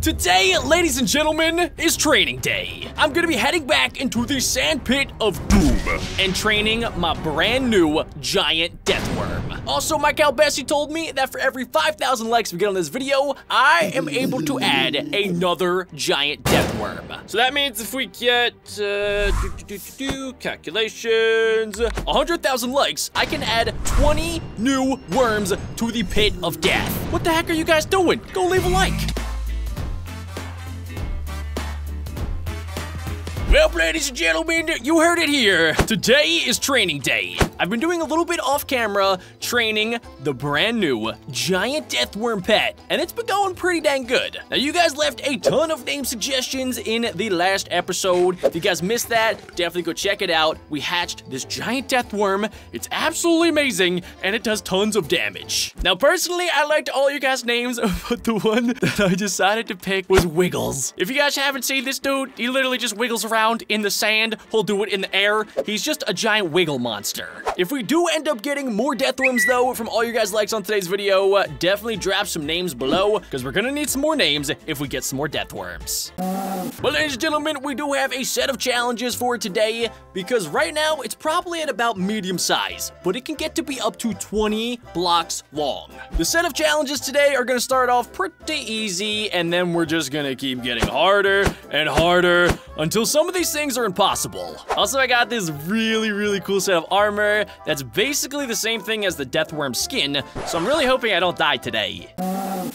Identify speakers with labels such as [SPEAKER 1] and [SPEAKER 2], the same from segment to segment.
[SPEAKER 1] Today, ladies and gentlemen, is training day. I'm gonna be heading back into the sand pit of doom and training my brand new giant death worm. Also, cow Bessie told me that for every 5,000 likes we get on this video, I am able to add another giant death worm. So that means if we get, uh, do, do, do, calculations, 100,000 likes, I can add 20 new worms to the pit of death. What the heck are you guys doing? Go leave a like. Well, ladies and gentlemen, you heard it here. Today is training day. I've been doing a little bit off camera training the brand new giant death worm pet, and it's been going pretty dang good. Now, you guys left a ton of name suggestions in the last episode. If you guys missed that, definitely go check it out. We hatched this giant death worm. It's absolutely amazing, and it does tons of damage. Now, personally, I liked all you guys' names, but the one that I decided to pick was Wiggles. If you guys haven't seen this dude, he literally just wiggles around in the sand. He'll do it in the air. He's just a giant wiggle monster. If we do end up getting more death worms though, from all you guys likes on today's video, uh, definitely drop some names below, because we're gonna need some more names if we get some more death worms. But ladies and gentlemen, we do have a set of challenges for today, because right now it's probably at about medium size, but it can get to be up to 20 blocks long. The set of challenges today are gonna start off pretty easy, and then we're just gonna keep getting harder and harder until some of these things are impossible. Also, I got this really, really cool set of armor that's basically the same thing as the Deathworm skin, so I'm really hoping I don't die today.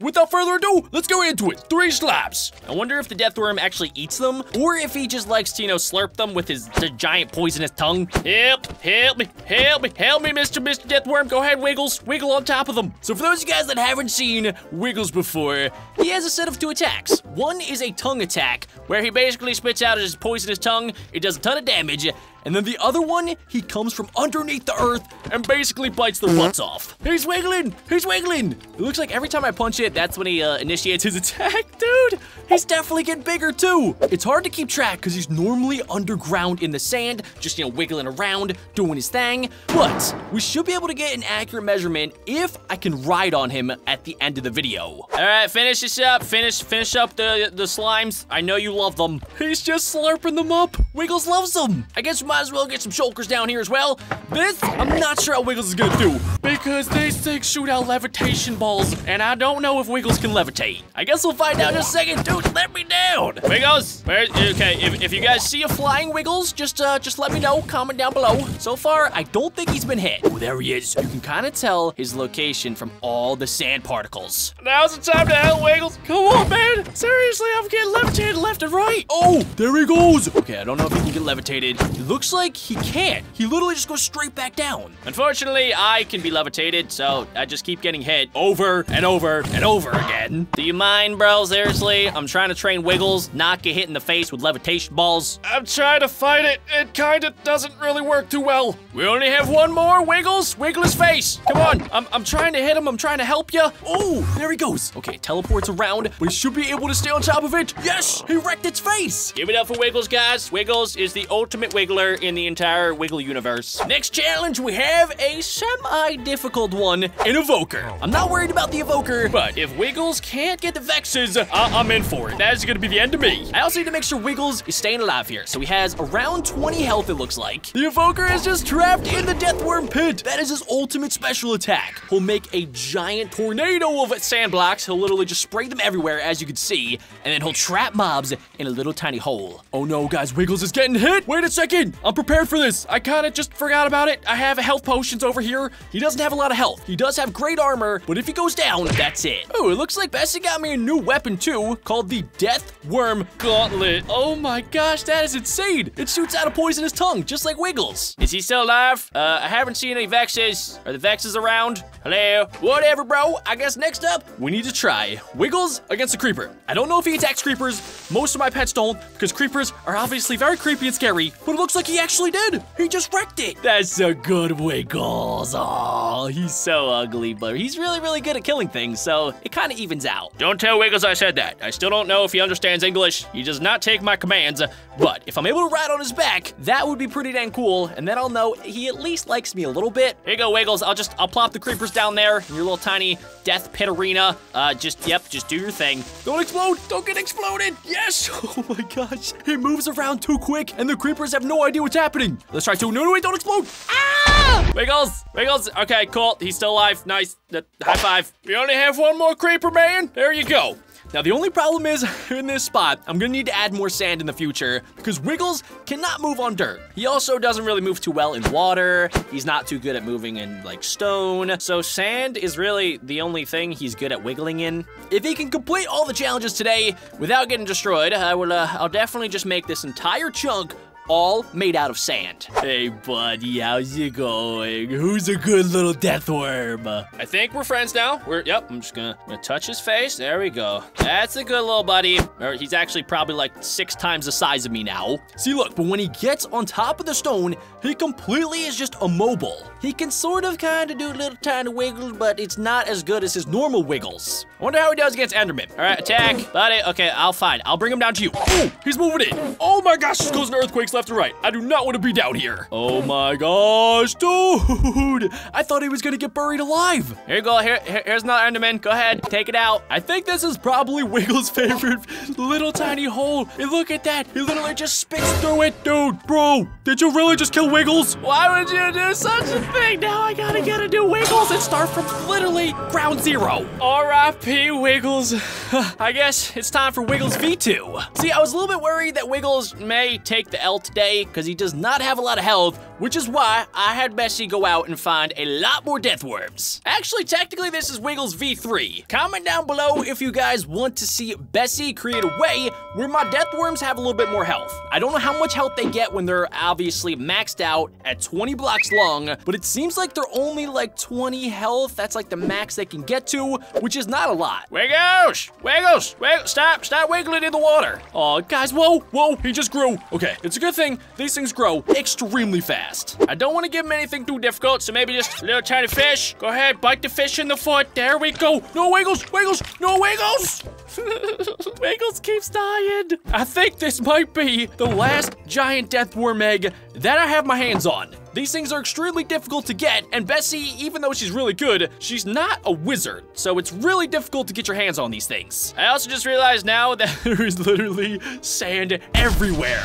[SPEAKER 1] Without further ado, let's go into it. Three slaps. I wonder if the Deathworm actually eats them, or if he just likes to, you know, slurp them with his the giant poisonous tongue. Help, help me, help me, help me, Mr. Mr. Deathworm. Go ahead, Wiggles. Wiggle on top of them. So for those of you guys that haven't seen Wiggles before, he has a set of two attacks. One is a tongue attack, where he basically spits out his poisonous tongue. It does a ton of damage, and then the other one, he comes from underneath the earth and basically bites their butts off. He's wiggling! He's wiggling! It looks like every time I punch it, that's when he uh, initiates his attack. Dude, he's definitely getting bigger too. It's hard to keep track because he's normally underground in the sand, just, you know, wiggling around, doing his thing. But we should be able to get an accurate measurement if I can ride on him at the end of the video. All right, finish this up. Finish, finish up the, the slimes. I know you love them. He's just slurping them up. Wiggles loves them. I guess we might as well get some shulkers down here as well. This, I'm not sure how Wiggles is gonna do because these things shoot out levitation balls, and I don't know if Wiggles can levitate. I guess we'll find out in a second. Dude, let me down. Wiggles, where, okay, if, if you guys see a flying Wiggles, just uh, just let me know. Comment down below. So far, I don't think he's been hit. Oh, there he is. You can kind of tell his location from all the sand particles. Now's the time to help Wiggles. Come on, man. Seriously, I'm getting levitated left and right. Oh, there he goes. Okay, I don't know if he can get levitated. It looks like he can't. He literally just goes straight back down. Unfortunately, I can be levitated, so I just keep getting hit over and over and over again. Do you mind, bro? Seriously? I'm trying to train Wiggles, not get hit in the face with levitation balls. I'm trying to fight it. It kinda doesn't really work too well. We only have one more, Wiggles. Wiggle his face. Come on. I'm, I'm trying to hit him. I'm trying to help you. Oh, there he goes. Okay, teleports around, but he should be able to stay on top of it. Yes, he wrecked its face. Give it up for Wiggles, guys. Wiggles is the ultimate wiggler in the entire Wiggle universe. Next challenge, we have a semi-difficult one, an Evoker. Oh. I'm not worried about the Evoker, but if Wiggles can't get the Vexes, I I'm in for it. That is gonna be the end of me. I also need to make sure Wiggles is staying alive here. So he has around 20 health, it looks like. The Evoker is just trapped in the Deathworm pit. That is his ultimate special attack. He'll make a giant tornado of sand blocks. He'll literally just spray them everywhere, as you can see, and then he'll trap mobs in a little tiny hole. Oh no, guys, Wiggles is getting hit. Wait a second. I'm prepared for this. I kind of just forgot about it. I have health potions over here. He doesn't have a lot of health. He does have great armor, but if he goes down, that's it. Oh, it looks like Bessie got me a new weapon too, called the Death Worm Gauntlet. Oh my gosh, that is insane. It shoots out a poisonous tongue, just like Wiggles. Is he still alive? Uh, I haven't seen any Vexes. Are the Vexes around? Hello? Whatever, bro. I guess next up, we need to try Wiggles against a Creeper. I don't know if he attacks Creepers. Most of my pets don't because creepers are obviously very creepy and scary, but it looks like he actually did. He just wrecked it. That's a good Wiggles. Oh, he's so ugly, but he's really, really good at killing things, so it kind of evens out. Don't tell Wiggles I said that. I still don't know if he understands English. He does not take my commands, but if I'm able to ride on his back, that would be pretty dang cool, and then I'll know he at least likes me a little bit. Here you go, Wiggles. I'll just, I'll plop the creepers down there in your little tiny death pit arena. Uh, just, yep, just do your thing. Don't explode! Don't get exploded! Yes! Oh my gosh. It moves around too quick, and the creepers have no idea what's happening. Let's try to. No, no, wait, don't explode! Ah! Wiggles! Wiggles! Okay, cool. He's still alive. Nice. Uh, high five. We only have one more creeper, man. There you go. Now, the only problem is, in this spot, I'm gonna need to add more sand in the future, because Wiggles cannot move on dirt. He also doesn't really move too well in water, he's not too good at moving in, like, stone, so sand is really the only thing he's good at wiggling in. If he can complete all the challenges today without getting destroyed, I will, uh, I'll definitely just make this entire chunk all made out of sand. Hey, buddy, how's it going? Who's a good little death worm? I think we're friends now. We're, yep, I'm just gonna, gonna touch his face. There we go. That's a good little buddy. Or he's actually probably like six times the size of me now. See, look, but when he gets on top of the stone, he completely is just immobile. He can sort of kind of do little tiny wiggles, but it's not as good as his normal wiggles. I wonder how he does against Enderman. All right, attack. Buddy, okay, I'll find. I'll bring him down to you. Oh, he's moving in. Oh my gosh, this goes in earthquakes left and right. I do not want to be down here. Oh my gosh, dude. I thought he was gonna get buried alive. Here you go, here, here- here's another Enderman. Go ahead, take it out. I think this is probably Wiggles' favorite little tiny hole. And look at that, he literally just spits through it. Dude, bro, did you really just kill Wiggles? Why would you do such a thing? Now I gotta get a new Wiggles and start from literally ground zero. R.I.P. Wiggles. I guess it's time for Wiggles V2. See, I was a little bit worried that Wiggles may take the L today because he does not have a lot of health, which is why I had Bessie go out and find a lot more death worms. Actually, technically, this is Wiggles V3. Comment down below if you guys want to see Bessie create a way where my death worms have a little bit more health. I don't know how much health they get when they're obviously maxed out at 20 blocks long, but it seems like they're only like 20 health. That's like the max they can get to, which is not a lot. Wiggles! Wiggles! Wiggles! Stop! Stop wiggling in the water! Oh, guys, whoa! Whoa! He just grew. Okay, it's a good thing these things grow extremely fast. I don't want to give him anything too difficult, so maybe just a little tiny fish. Go ahead, bite the fish in the foot. There we go. No Wiggles! Wiggles! No Wiggles! Wiggles keeps dying. I think this might be the last giant death worm egg that I have my hands on. These things are extremely difficult to get, and Bessie, even though she's really good, she's not a wizard, so it's really difficult to get your hands on these things. I also just realized now that there is literally sand everywhere.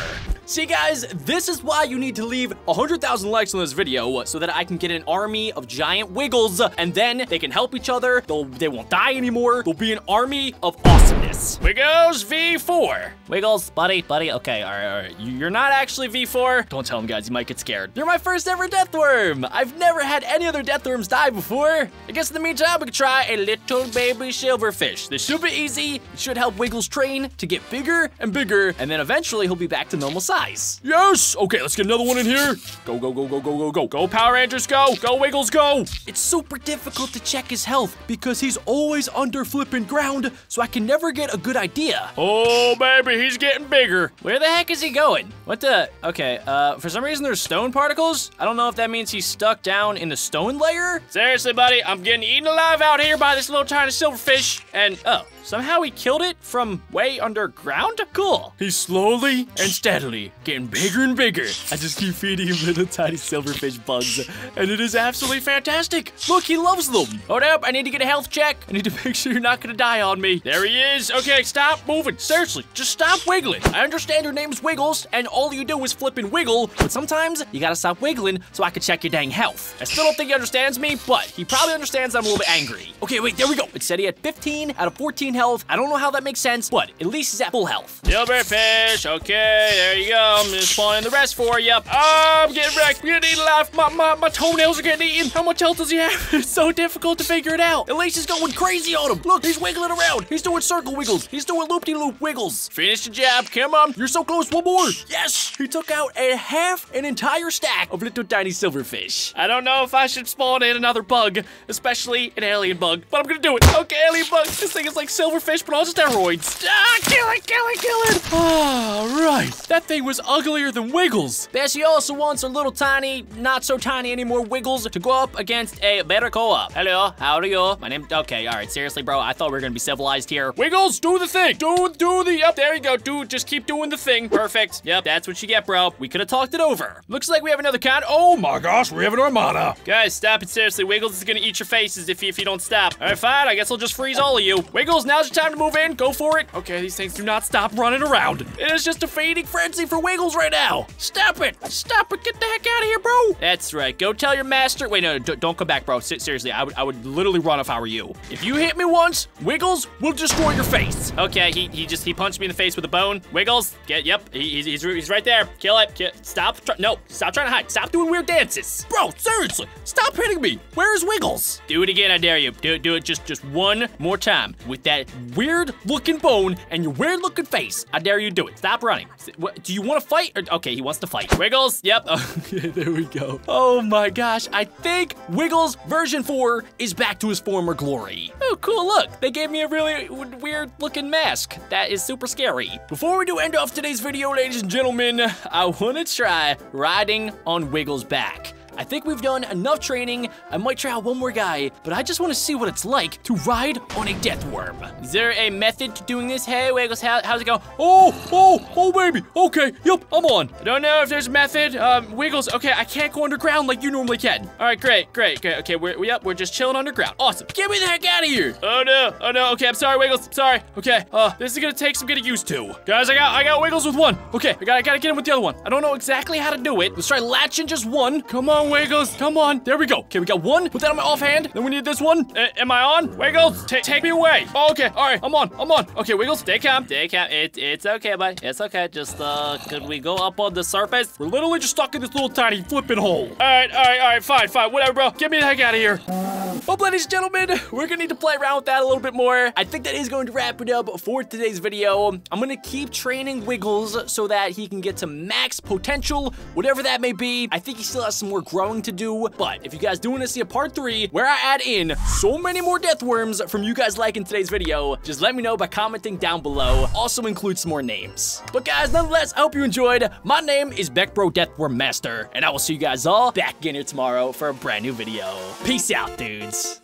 [SPEAKER 1] See guys, this is why you need to leave 100,000 likes on this video so that I can get an army of giant wiggles and then they can help each other, They'll, they won't die anymore, they'll be an army of awesomeness. Wiggles V4. Wiggles, buddy, buddy, okay, all right, all right. You- You're not actually V4. Don't tell him guys, you might get scared. You're my first ever death worm. I've never had any other death worms die before. I guess in the meantime, we could try a little baby silverfish. They're super easy. It should help Wiggles train to get bigger and bigger, and then eventually he'll be back to normal size. Yes! Okay, let's get another one in here. Go, go, go, go, go, go, go. Go, Power Rangers, go! Go, Wiggles, go! It's super difficult to check his health because he's always under flipping ground, so I can never get a good idea. Oh, baby, he's getting bigger. Where the heck is he going? What the? Okay, uh, for some reason there's stone particles. I don't know if that means he's stuck down in the stone layer. Seriously, buddy, I'm getting eaten alive out here by this little tiny silverfish. And, oh, Somehow he killed it from way underground? Cool. He's slowly and steadily getting bigger and bigger. I just keep feeding him little tiny silverfish bugs, and it is absolutely fantastic. Look, he loves them. Hold up, I need to get a health check. I need to make sure you're not gonna die on me. There he is. Okay, stop moving. Seriously, just stop wiggling. I understand your name's Wiggles, and all you do is flip and wiggle, but sometimes you gotta stop wiggling so I can check your dang health. I still don't think he understands me, but he probably understands I'm a little bit angry. Okay, wait, there we go. It said he had 15 out of 14 health. I don't know how that makes sense, but at least he's at full health. Silverfish, okay, there you go. I'm just spawning the rest for you. Oh, I'm getting wrecked. I'm getting eaten. My, my, my toenails are getting eaten. How much health does he have? It's so difficult to figure it out. At least he's going crazy on him. Look, he's wiggling around. He's doing circle wiggles. He's doing loop-de-loop wiggles. Finish the job. Come on. You're so close. One more. Yes. He took out a half an entire stack of little tiny silverfish. I don't know if I should spawn in another bug, especially an alien bug, but I'm gonna do it. Okay, alien bug. This thing is like silverfish, but on steroids. Ah, kill it, kill it, kill it. Ah, right. That thing was uglier than Wiggles. Bessie also wants a little tiny, not so tiny anymore Wiggles to go up against a better co-op. Hello, how are you? My name, okay, all right, seriously, bro, I thought we were gonna be civilized here. Wiggles, do the thing. Do, do the, yep, there you go. Do, just keep doing the thing. Perfect. Yep, that's what you get, bro. We could have talked it over. Looks like we have another cat. Oh my gosh, we have an armada. Guys, stop it, seriously. Wiggles is gonna eat your faces if you, if you don't stop. All right, fine, I guess I'll just freeze all of you. Wiggles, now's your time to move in. Go for it. Okay, these things do not stop running around. It is just a fading frenzy for Wiggles right now. Stop it. Stop it. Get the heck out of here, bro. That's right. Go tell your master. Wait, no, no don't come back, bro. Seriously, I would, I would literally run if I were you. If you hit me once, Wiggles will destroy your face. Okay, he, he just, he punched me in the face with a bone. Wiggles, get, yep, he, he's, he's, right there. Kill it. Kill, stop. no, stop trying to hide. Stop doing weird dances. Bro, seriously, stop hitting me. Where is Wiggles? Do it again, I dare you. Do it, do it just, just one more time with that weird looking bone and your weird looking face. I dare you do it. Stop running. Do you want to fight? Okay, he wants to fight. Wiggles, yep. Okay, there we go. Oh my gosh, I think Wiggles version 4 is back to his former glory. Oh, cool, look. They gave me a really weird looking mask. That is super scary. Before we do end off today's video, ladies and gentlemen, I want to try riding on Wiggles' back. I think we've done enough training. I might try out one more guy, but I just want to see what it's like to ride on a death worm. Is there a method to doing this? Hey, Wiggles, how, how's it going? Oh, oh, oh, baby. Okay, yep, I'm on. I don't know if there's a method. Um, Wiggles, okay, I can't go underground like you normally can. All right, great, great, great. Okay, we're, yep, we're just chilling underground. Awesome. Get me the heck out of here. Oh, no, oh, no. Okay, I'm sorry, Wiggles. Sorry. Okay, uh, this is gonna take some getting used to. Guys, I got, I got Wiggles with one. Okay, I gotta, I gotta get him with the other one. I don't know exactly how to do it. Let's try latching just one. Come on, Wiggles. Come on. There we go. Okay, we got one. Put that on my offhand. Then we need this one. A am I on? Wiggles, take me away. Oh, okay. All right, I'm on. I'm on. Okay, Wiggles, stay calm. Stay calm. It, it's okay, bud. It's okay. Just, uh, could we go up on the surface? We're literally just stuck in this little tiny flipping hole. All right, all right, all right. Fine, fine. Whatever, bro. Get me the heck out of here. Well, ladies and gentlemen, we're gonna need to play around with that a little bit more. I think that is going to wrap it up for today's video. I'm gonna keep training Wiggles so that he can get to max potential, whatever that may be. I think he still has some more growing to do, but if you guys do want to see a part three where I add in so many more death worms from you guys liking today's video, just let me know by commenting down below. Also include some more names. But guys, nonetheless, I hope you enjoyed. My name is Beckbro Deathworm Master, and I will see you guys all back again here tomorrow for a brand new video. Peace out, dudes.